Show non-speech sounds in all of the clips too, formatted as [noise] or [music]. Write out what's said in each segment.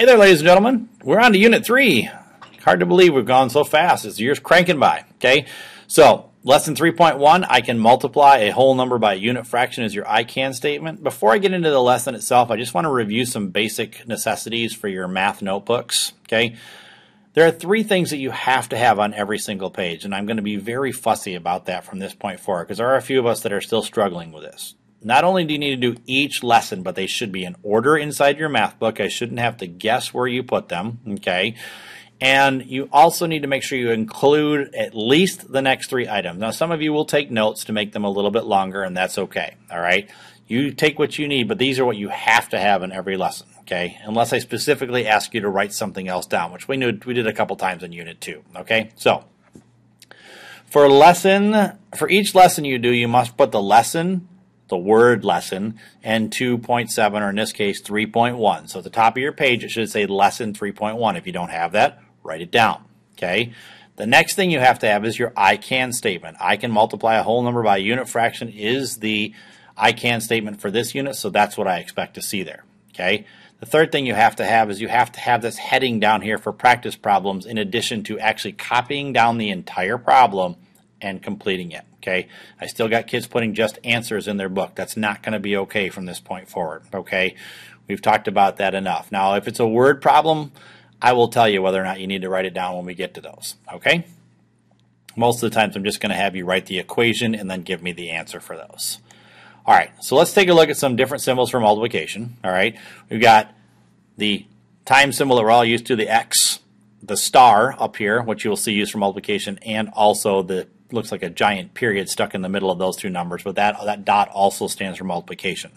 Hey there, ladies and gentlemen. We're on to Unit 3. Hard to believe we've gone so fast. It's years cranking by. Okay, so lesson 3.1, I can multiply a whole number by a unit fraction is your I can statement. Before I get into the lesson itself, I just want to review some basic necessities for your math notebooks. Okay, there are three things that you have to have on every single page, and I'm going to be very fussy about that from this point forward because there are a few of us that are still struggling with this. Not only do you need to do each lesson, but they should be in order inside your math book. I shouldn't have to guess where you put them, okay? And you also need to make sure you include at least the next three items. Now, some of you will take notes to make them a little bit longer, and that's okay, all right? You take what you need, but these are what you have to have in every lesson, okay? Unless I specifically ask you to write something else down, which we knew we did a couple times in Unit 2, okay? So, for lesson, for each lesson you do, you must put the lesson the word lesson, and 2.7, or in this case, 3.1. So at the top of your page, it should say lesson 3.1. If you don't have that, write it down. Okay. The next thing you have to have is your I can statement. I can multiply a whole number by a unit fraction is the I can statement for this unit, so that's what I expect to see there. Okay. The third thing you have to have is you have to have this heading down here for practice problems in addition to actually copying down the entire problem and completing it. Okay, I still got kids putting just answers in their book. That's not going to be okay from this point forward. Okay, we've talked about that enough. Now, if it's a word problem, I will tell you whether or not you need to write it down when we get to those. Okay, most of the times I'm just going to have you write the equation and then give me the answer for those. All right, so let's take a look at some different symbols for multiplication. All right, we've got the time symbol that we're all used to, the x, the star up here, which you'll see used for multiplication, and also the looks like a giant period stuck in the middle of those two numbers, but that, that dot also stands for multiplication.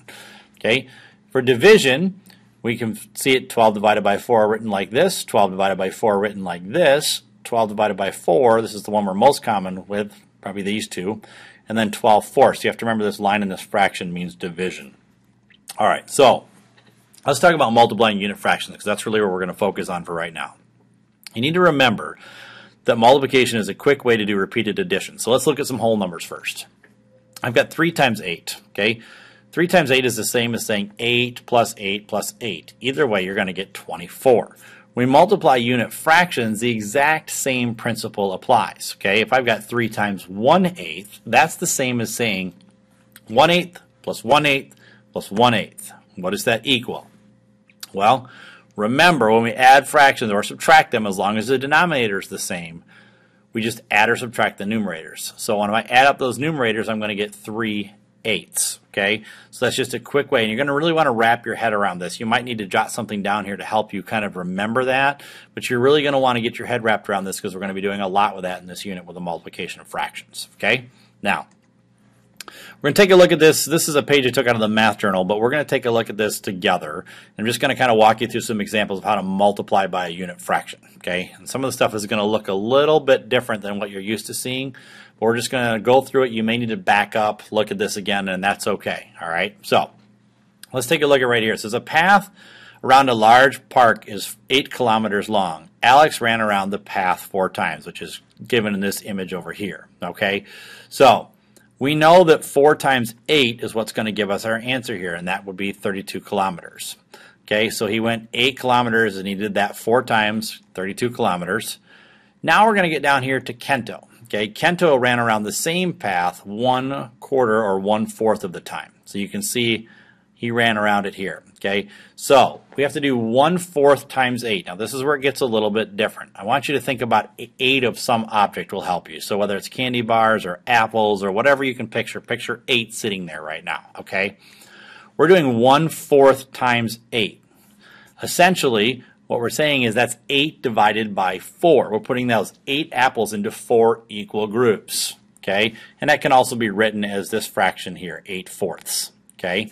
Okay, for division, we can see it 12 divided by 4 written like this, 12 divided by 4 written like this, 12 divided by 4, this is the one we're most common with, probably these two, and then 12 fourths. You have to remember this line in this fraction means division. All right, so let's talk about multiplying unit fractions because that's really what we're going to focus on for right now. You need to remember that multiplication is a quick way to do repeated addition. So let's look at some whole numbers first. I've got 3 times 8, okay? 3 times 8 is the same as saying 8 plus 8 plus 8. Either way, you're going to get 24. When we multiply unit fractions, the exact same principle applies, okay? If I've got 3 times 1 eighth, that's the same as saying 1 eighth plus 1 eighth plus 1 eighth. What does that equal? Well, Remember, when we add fractions or subtract them, as long as the denominator is the same, we just add or subtract the numerators. So when I add up those numerators, I'm going to get 3 eighths. Okay, so that's just a quick way, and you're going to really want to wrap your head around this. You might need to jot something down here to help you kind of remember that, but you're really going to want to get your head wrapped around this because we're going to be doing a lot with that in this unit with the multiplication of fractions. Okay, now we're going to take a look at this. This is a page I took out of the math journal, but we're going to take a look at this together. I'm just going to kind of walk you through some examples of how to multiply by a unit fraction. Okay, and some of the stuff is going to look a little bit different than what you're used to seeing, but we're just going to go through it. You may need to back up, look at this again, and that's okay. All right, so let's take a look at right here. It says a path around a large park is eight kilometers long. Alex ran around the path four times, which is given in this image over here. Okay, so we know that 4 times 8 is what's going to give us our answer here, and that would be 32 kilometers. Okay, so he went 8 kilometers and he did that 4 times, 32 kilometers. Now we're going to get down here to Kento. Okay, Kento ran around the same path one quarter or one fourth of the time. So you can see he ran around it here. Okay, so we have to do 1 fourth times 8. Now this is where it gets a little bit different. I want you to think about 8 of some object will help you. So whether it's candy bars or apples or whatever you can picture, picture 8 sitting there right now. Okay, we're doing 1 fourth times 8. Essentially, what we're saying is that's 8 divided by 4. We're putting those 8 apples into 4 equal groups. Okay, and that can also be written as this fraction here, 8 fourths. Okay,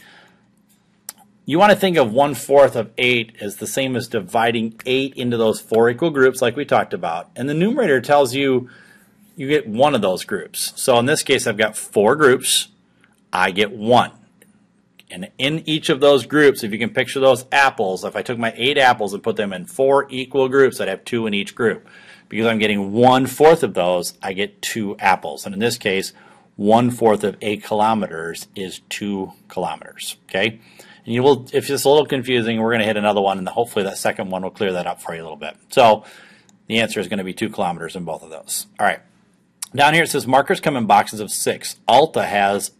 you want to think of one fourth of 8 as the same as dividing 8 into those four equal groups like we talked about. And the numerator tells you you get one of those groups. So in this case, I've got four groups. I get one. And in each of those groups, if you can picture those apples, if I took my eight apples and put them in four equal groups, I'd have two in each group. Because I'm getting one fourth of those, I get two apples. And in this case, one fourth of eight kilometers is two kilometers. Okay? And you will, if it's a little confusing, we're going to hit another one, and hopefully that second one will clear that up for you a little bit. So the answer is going to be two kilometers in both of those. All right. Down here it says markers come in boxes of six. Alta has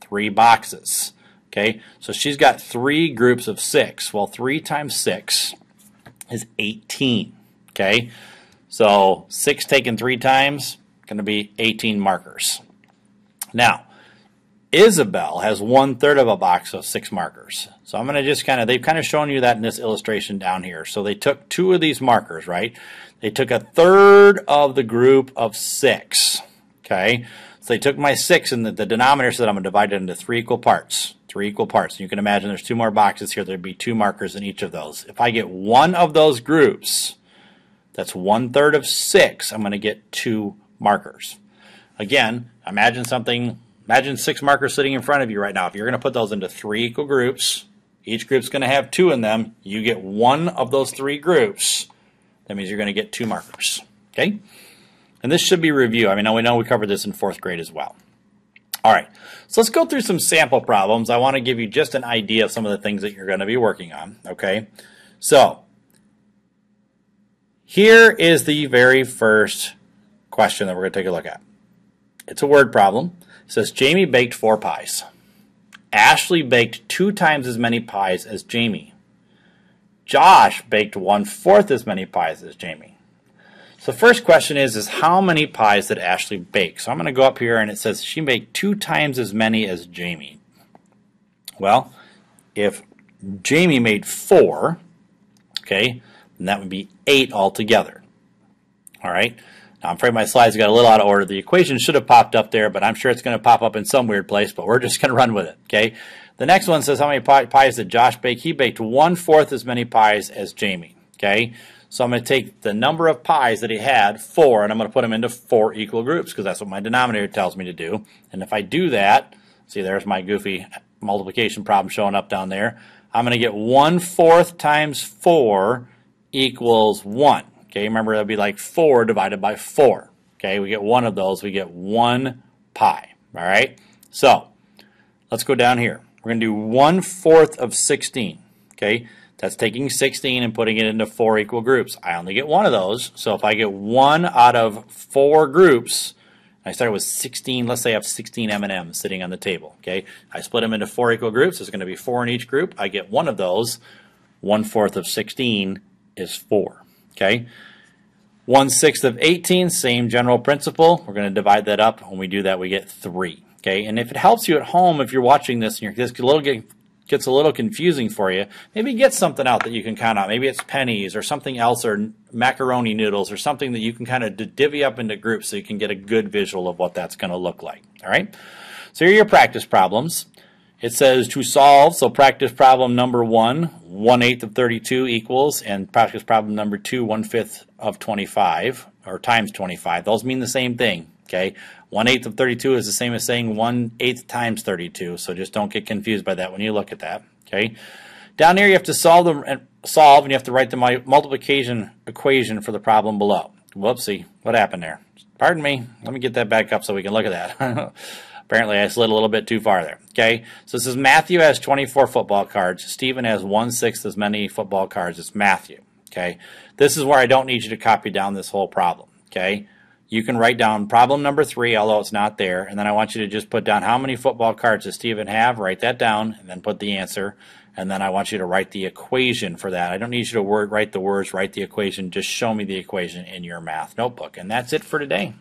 three boxes. Okay, so she's got three groups of six. Well, three times six is 18. Okay, so six taken three times, going to be 18 markers. Now, Isabel has one third of a box of six markers. So I'm going to just kind of, they've kind of shown you that in this illustration down here. So they took two of these markers, right? They took a third of the group of six. Okay, so they took my six and the, the denominator said I'm going to divide it into three equal parts. Three equal parts. And You can imagine there's two more boxes here. There'd be two markers in each of those. If I get one of those groups, that's one third of six, I'm going to get two markers. Again, imagine something Imagine six markers sitting in front of you right now. If you're going to put those into three equal groups, each group's going to have two in them. You get one of those three groups. That means you're going to get two markers. Okay? And this should be review. I mean, we know we covered this in fourth grade as well. All right, so let's go through some sample problems. I want to give you just an idea of some of the things that you're going to be working on. Okay, so here is the very first question that we're going to take a look at. It's a word problem. Says Jamie baked four pies. Ashley baked two times as many pies as Jamie. Josh baked one fourth as many pies as Jamie. So the first question is, is how many pies did Ashley bake? So I'm going to go up here and it says she baked two times as many as Jamie. Well, if Jamie made four, okay, then that would be eight altogether. All right. Now, I'm afraid my slides got a little out of order. The equation should have popped up there, but I'm sure it's going to pop up in some weird place, but we're just going to run with it, okay? The next one says how many pies did Josh bake? He baked one-fourth as many pies as Jamie, okay? So I'm going to take the number of pies that he had, four, and I'm going to put them into four equal groups because that's what my denominator tells me to do. And if I do that, see there's my goofy multiplication problem showing up down there. I'm going to get one-fourth times four equals one. Okay, remember that'd be like 4 divided by 4. Okay, we get one of those, we get 1 pie. All right, so let's go down here. We're going to do 1 fourth of 16. Okay, that's taking 16 and putting it into four equal groups. I only get one of those, so if I get one out of four groups, I started with 16, let's say I have 16 M&Ms sitting on the table, okay? I split them into four equal groups. There's going to be four in each group. I get one of those. One fourth of 16 is four. Okay. 1 sixth of 18, same general principle. We're going to divide that up. When we do that, we get 3. Okay, and if it helps you at home, if you're watching this and this a little get, gets a little confusing for you, maybe get something out that you can count out. Maybe it's pennies or something else or macaroni noodles or something that you can kind of divvy up into groups so you can get a good visual of what that's going to look like. All right, so here are your practice problems. It says to solve, so practice problem number one, 1 eighth of 32 equals, and practice problem number two, 1 fifth of 25, or times 25. Those mean the same thing, okay? 1 eighth of 32 is the same as saying 1 eighth times 32, so just don't get confused by that when you look at that, okay? Down here you have to solve, the, solve and you have to write the multiplication equation for the problem below. Whoopsie, what happened there? Pardon me, let me get that back up so we can look at that. [laughs] Apparently I slid a little bit too far there. Okay, so this is Matthew has 24 football cards. Stephen has one-sixth as many football cards as Matthew. Okay, this is where I don't need you to copy down this whole problem. Okay, you can write down problem number three, although it's not there, and then I want you to just put down how many football cards does Stephen have, write that down, and then put the answer, and then I want you to write the equation for that. I don't need you to word, write the words, write the equation, just show me the equation in your math notebook. And that's it for today.